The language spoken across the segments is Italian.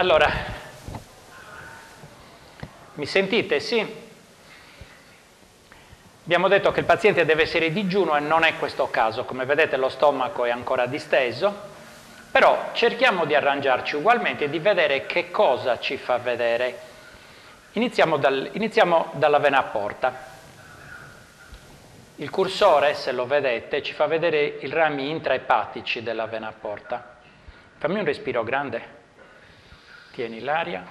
Allora, mi sentite? Sì? Abbiamo detto che il paziente deve essere digiuno e non è questo caso, come vedete lo stomaco è ancora disteso, però cerchiamo di arrangiarci ugualmente e di vedere che cosa ci fa vedere. Iniziamo, dal, iniziamo dalla vena porta. Il cursore, se lo vedete, ci fa vedere i rami intraepatici della vena porta. Fammi un respiro grande. Tieni l'aria.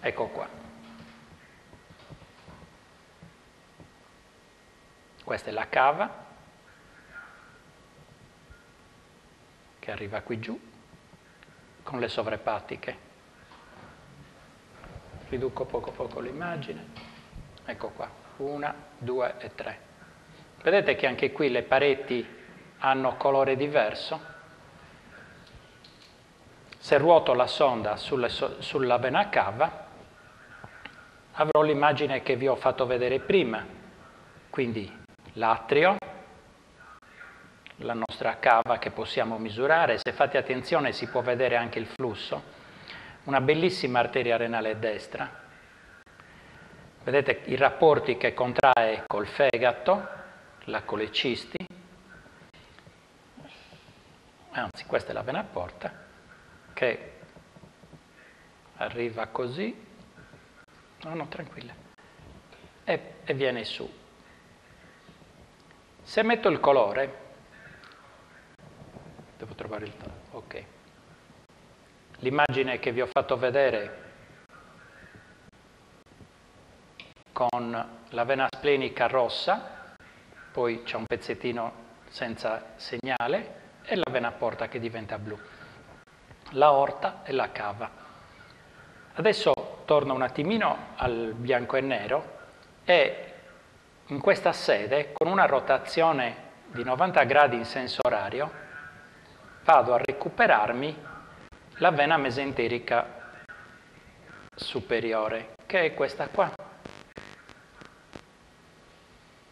Ecco qua. Questa è la cava che arriva qui giù con le sovrepatiche. Riduco poco poco l'immagine. Ecco qua, una, due e tre. Vedete che anche qui le pareti hanno colore diverso? Se ruoto la sonda sulle, sulla vena cava, avrò l'immagine che vi ho fatto vedere prima, quindi l'atrio, la nostra cava che possiamo misurare, se fate attenzione si può vedere anche il flusso, una bellissima arteria renale destra, vedete i rapporti che contrae col fegato, la colecisti, anzi questa è la vena porta, che arriva così, no, no, tranquilla, e, e viene su. Se metto il colore, devo trovare il... ok. L'immagine che vi ho fatto vedere con la vena splenica rossa, poi c'è un pezzettino senza segnale, e la vena porta che diventa blu la orta e la cava. Adesso torno un attimino al bianco e nero e in questa sede, con una rotazione di 90 gradi in senso orario, vado a recuperarmi la vena mesenterica superiore, che è questa qua.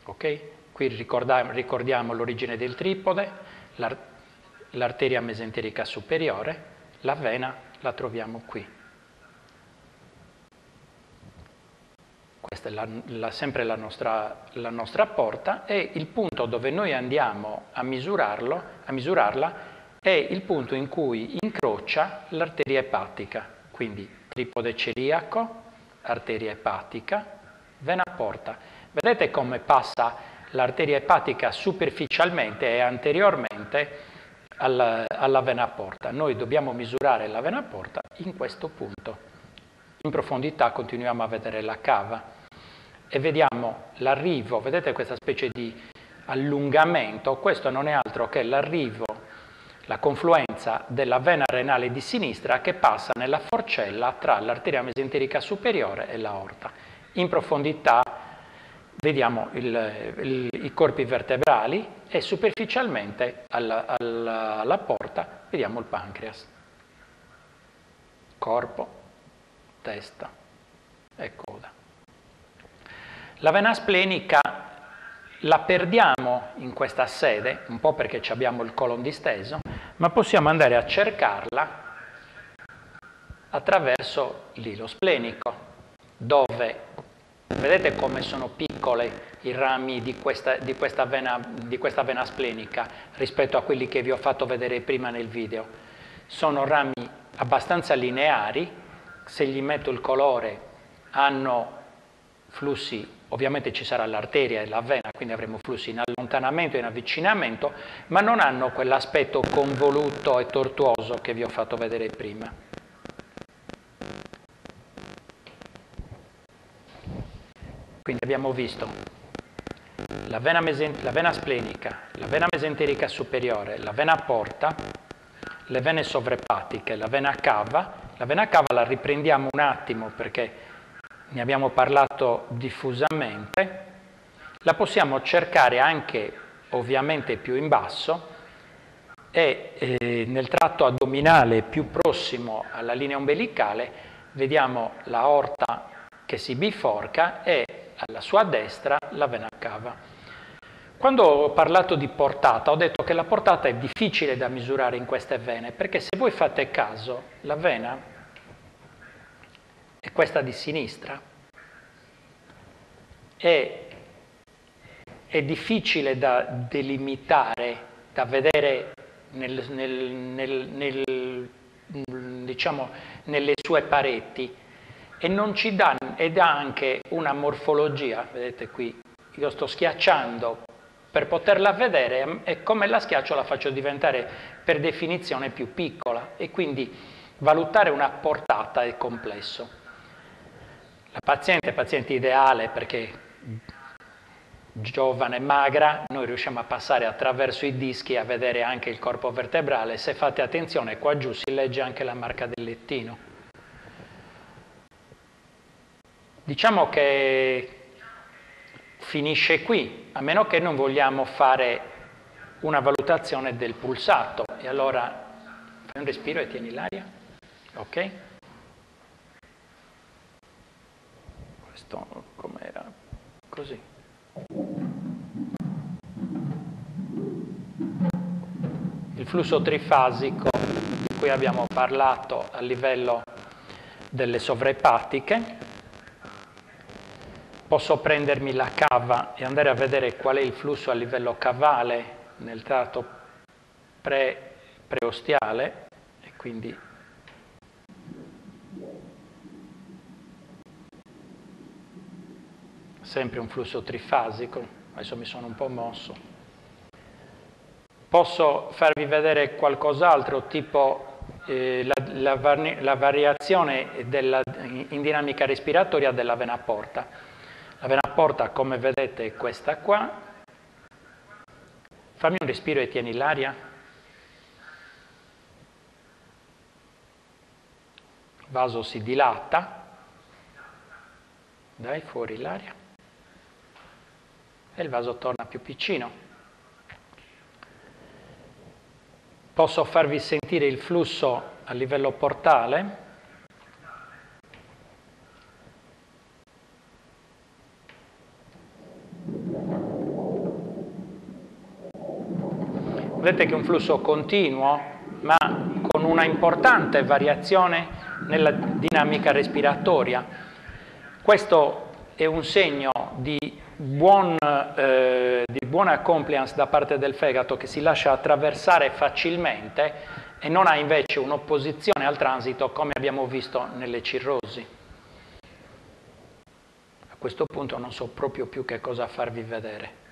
Ok? Qui ricordiamo, ricordiamo l'origine del tripode, l'arteria mesenterica superiore, la vena la troviamo qui. Questa è la, la, sempre la nostra, la nostra, porta e il punto dove noi andiamo a, misurarlo, a misurarla è il punto in cui incrocia l'arteria epatica, quindi tripode celiaco, arteria epatica, vena porta. Vedete come passa l'arteria epatica superficialmente e anteriormente alla, alla vena porta. Noi dobbiamo misurare la vena porta in questo punto. In profondità continuiamo a vedere la cava e vediamo l'arrivo, vedete questa specie di allungamento, questo non è altro che l'arrivo, la confluenza della vena renale di sinistra che passa nella forcella tra l'arteria mesenterica superiore e l'aorta. In profondità vediamo il, il, i corpi vertebrali e superficialmente alla, alla, alla porta vediamo il pancreas. Corpo, testa e coda. La vena splenica la perdiamo in questa sede, un po' perché abbiamo il colon disteso, ma possiamo andare a cercarla attraverso l'ilo splenico, dove Vedete come sono piccole i rami di questa, di, questa vena, di questa, vena, splenica rispetto a quelli che vi ho fatto vedere prima nel video. Sono rami abbastanza lineari, se gli metto il colore hanno flussi, ovviamente ci sarà l'arteria e la vena, quindi avremo flussi in allontanamento e in avvicinamento, ma non hanno quell'aspetto convoluto e tortuoso che vi ho fatto vedere prima. Quindi abbiamo visto la vena, la vena, splenica, la vena mesenterica superiore, la vena porta, le vene sovrepatiche, la vena cava. La vena cava la riprendiamo un attimo perché ne abbiamo parlato diffusamente. La possiamo cercare anche ovviamente più in basso e eh, nel tratto addominale più prossimo alla linea ombelicale vediamo la orta che si biforca e alla sua destra la vena cava. Quando ho parlato di portata, ho detto che la portata è difficile da misurare in queste vene, perché se voi fate caso, la vena è questa di sinistra, e è difficile da delimitare, da vedere nel, nel, nel, diciamo, nelle sue pareti e non ci dà, ed ha anche una morfologia, vedete qui, io sto schiacciando per poterla vedere e come la schiaccio la faccio diventare per definizione più piccola e quindi valutare una portata è complesso. La paziente è paziente ideale perché giovane, magra, noi riusciamo a passare attraverso i dischi a vedere anche il corpo vertebrale. Se fate attenzione, qua giù si legge anche la marca del lettino. Diciamo che finisce qui, a meno che non vogliamo fare una valutazione del pulsato. E allora fai un respiro e tieni l'aria. Ok? Questo com'era? Così. Il flusso trifasico di cui abbiamo parlato a livello delle sovrepatiche posso prendermi la cava e andare a vedere qual è il flusso a livello cavale nel tratto pre, preostiale e quindi sempre un flusso trifasico, adesso mi sono un po' mosso. Posso farvi vedere qualcos'altro tipo eh, la, la, la, variazione della, in dinamica respiratoria della vena porta. La vena porta, come vedete, è questa qua. Fammi un respiro e tieni l'aria. Il vaso si dilata. Dai fuori l'aria. E il vaso torna più piccino. Posso farvi sentire il flusso a livello portale. Vedete che è un flusso continuo, ma con una importante variazione nella dinamica respiratoria. Questo è un segno di, buon, eh, di buona compliance da parte del fegato che si lascia attraversare facilmente e non ha invece un'opposizione al transito come abbiamo visto nelle cirrosi. A questo punto non so proprio più che cosa farvi vedere.